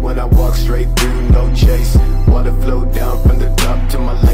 when I walk straight through, no chase. Water flow down from the top to my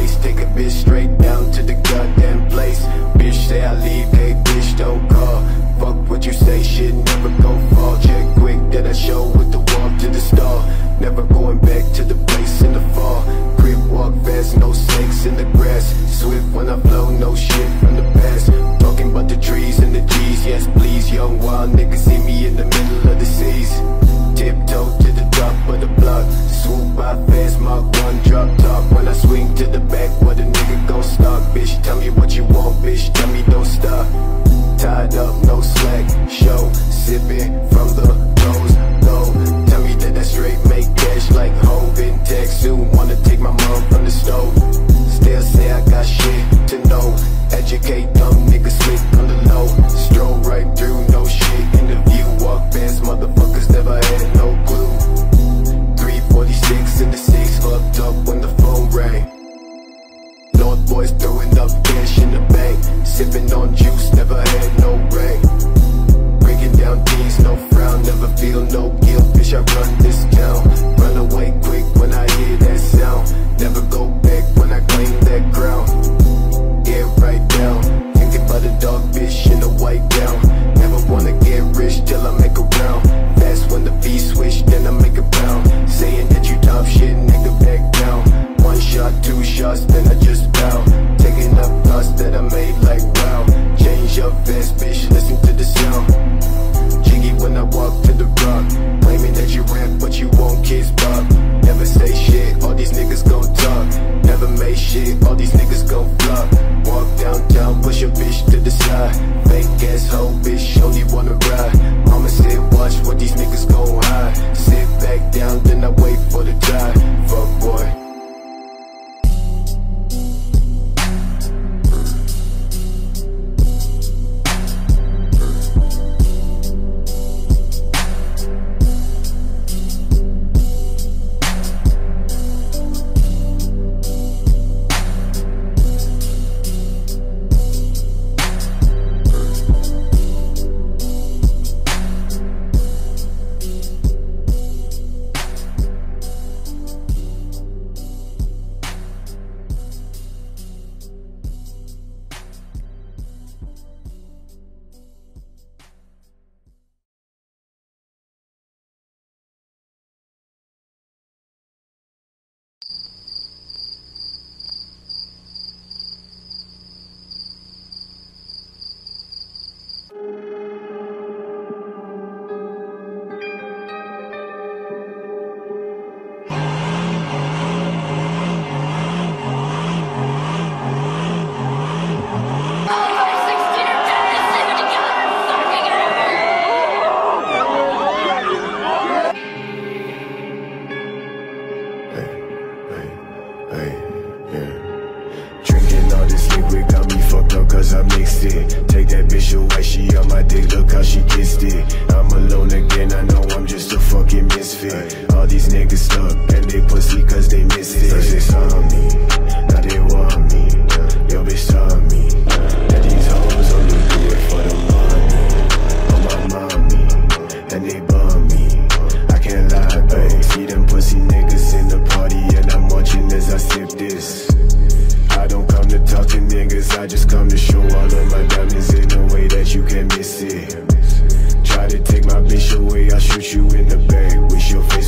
I just come to show all of my diamonds in a way that you can miss it. Try to take my bitch away, I'll shoot you in the back with your face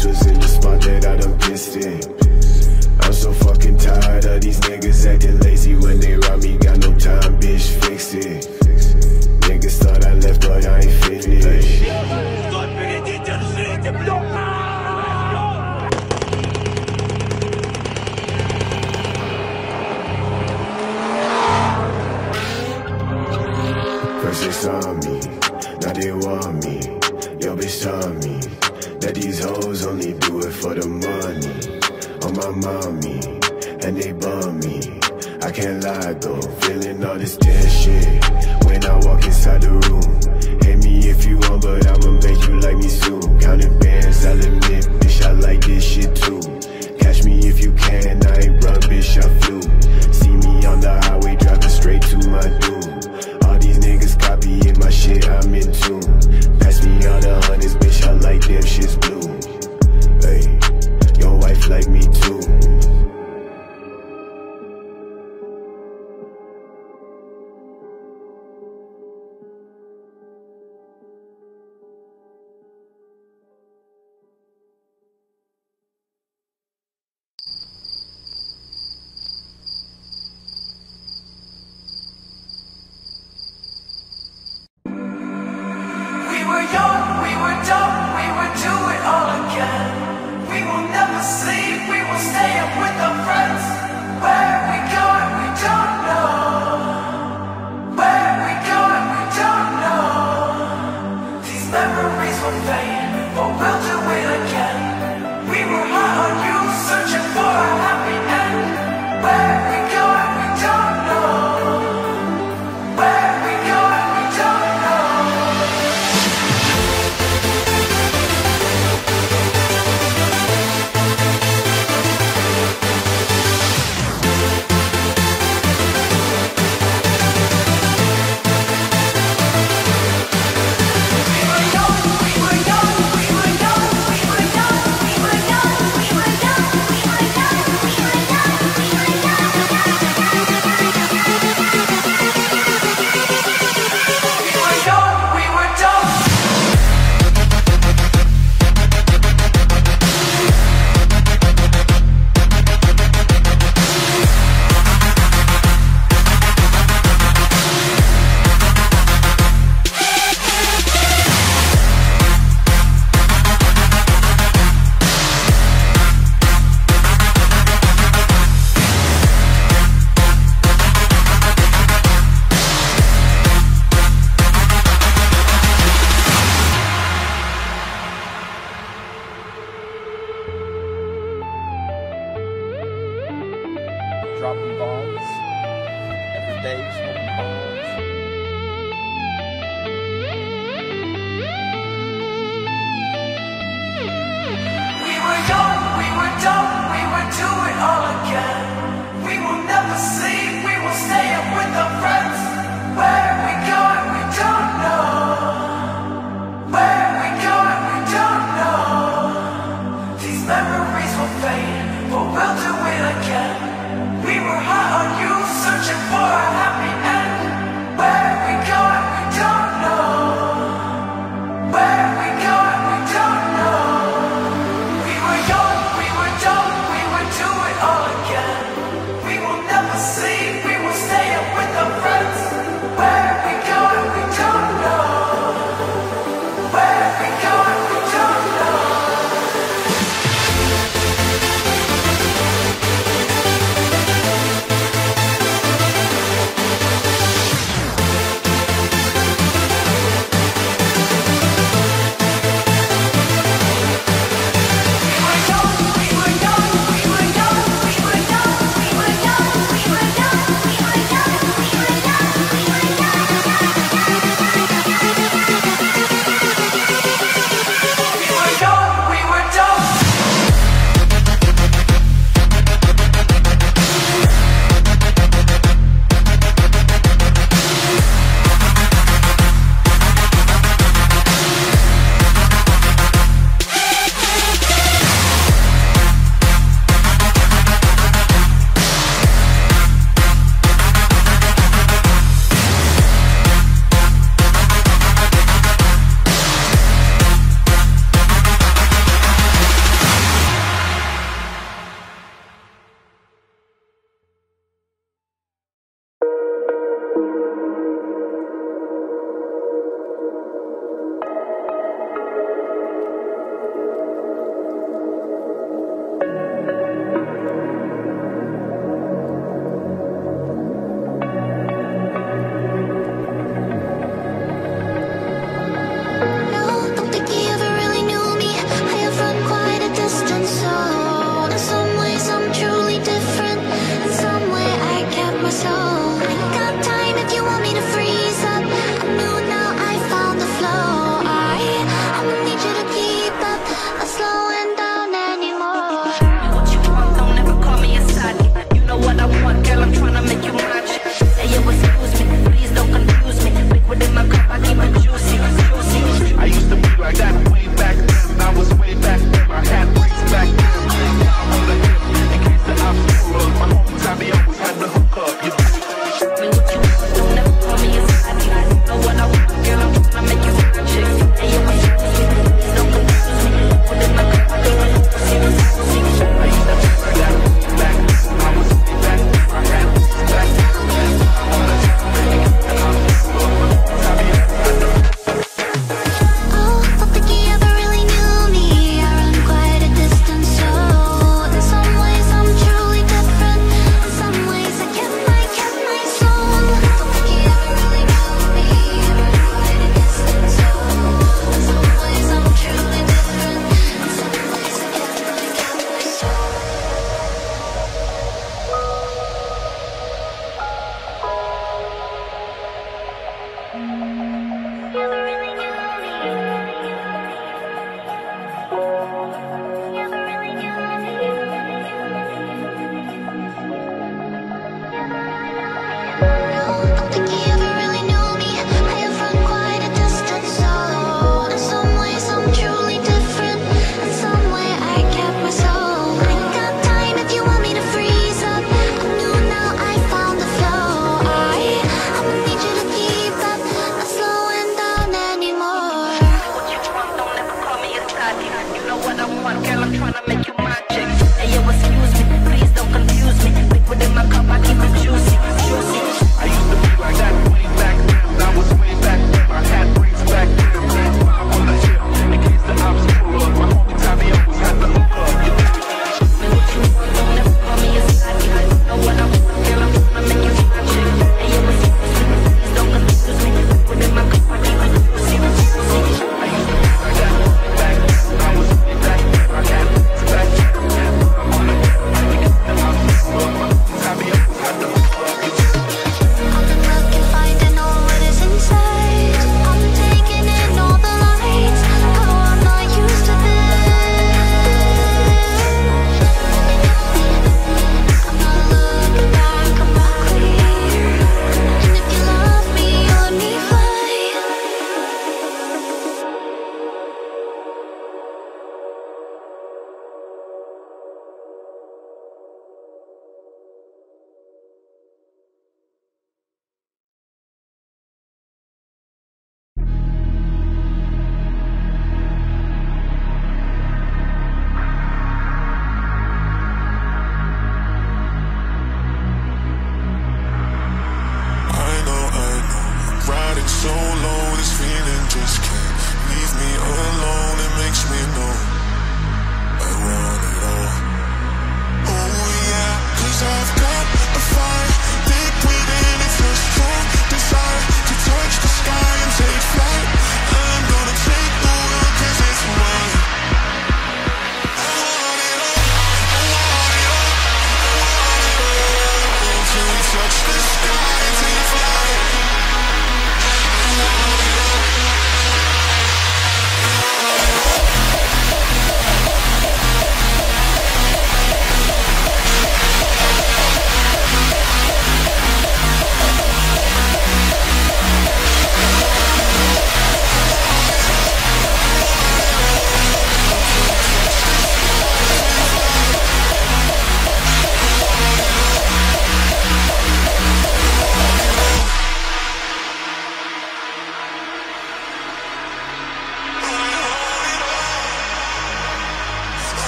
I'm feeling all this dead shit. When I walk inside the room Hate me if you want, but I'ma make you like me soon. Counting bands, I'll admit, bitch, I like this shit too. Catch me if you can, I ain't run, bitch, I flew. See me on the highway, driving straight to my doom. All these niggas copying my shit, I'm in tune. Pass me all the hundreds, bitch, I like them shits blue. Hey, your wife like me too.